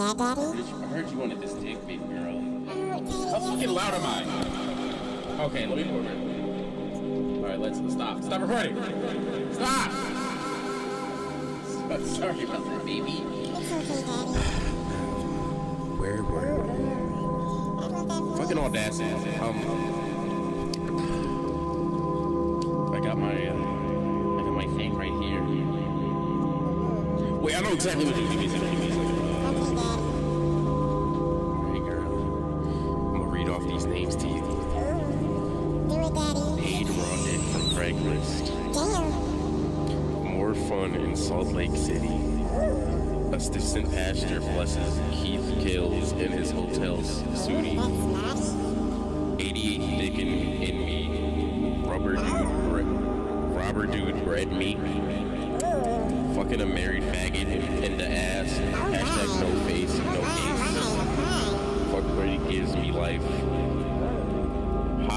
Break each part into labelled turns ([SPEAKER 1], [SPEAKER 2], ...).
[SPEAKER 1] Yeah, Daddy?
[SPEAKER 2] I heard you wanted this dick, big girl. Oh, How fucking loud am I? Okay, let me move it. Alright, let's stop. Stop recording! Stop! So sorry about that, baby.
[SPEAKER 1] It's okay, Daddy.
[SPEAKER 2] Where were we? Fucking audacity. Um, I got my, uh, I got my thing right here. Wait, I know exactly what you mean.
[SPEAKER 1] Damn.
[SPEAKER 2] More fun in Salt Lake City. Assistant pastor blesses Keith Kills in his hotel's Sudi.
[SPEAKER 1] That's
[SPEAKER 2] 88 dick in, me. Rubber dude, robber dude bred me. Fucking a married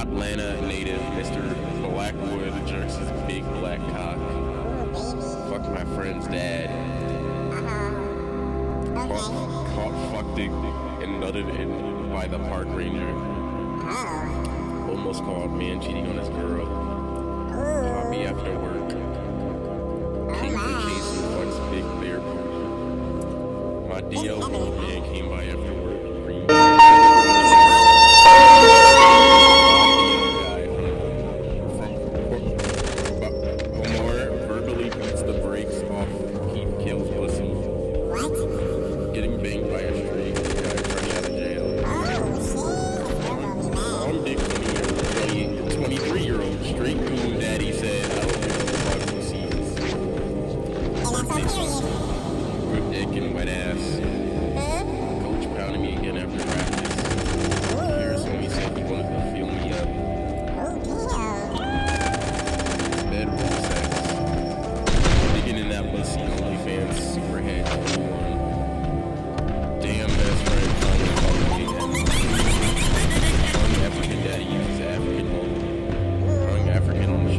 [SPEAKER 2] Hotlanta native Mr. Blackwood jerks his big black cock. alright.
[SPEAKER 1] Ooh,
[SPEAKER 2] baby. Fuck my friend's dad. Uh-huh. Caught, caught fucked it and nutted in by the park ranger.
[SPEAKER 1] Oh.
[SPEAKER 2] Almost caught man cheating on his girl. Hobby Ooh. after work. King my. Jason fucks big bear. My DL man came by after super 21. Damn me again. Young African daddy uses African. Young African on the.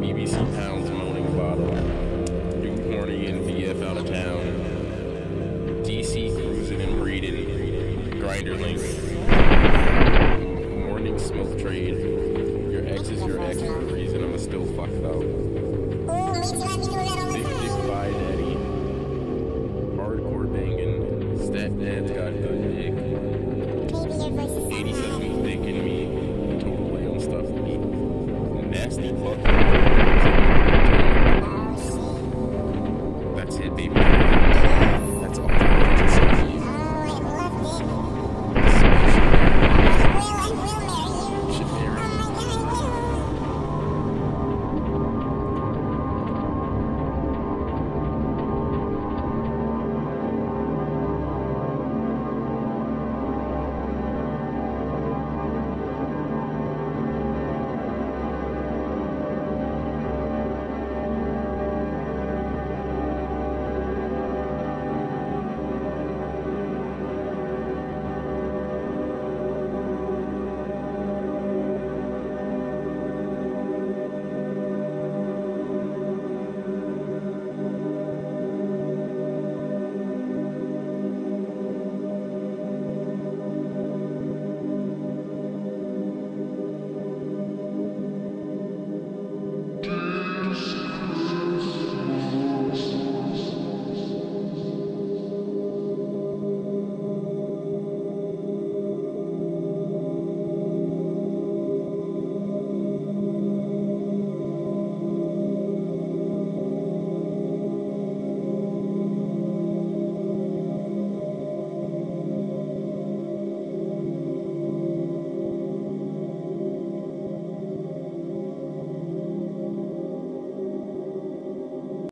[SPEAKER 2] BBC pounds moaning bottle. Dude horny in VF out of town. DC cruising and breeding. Grindr link. that man's got good dick. And he's sucking dick in me. Total play on stuff. Nasty fuck.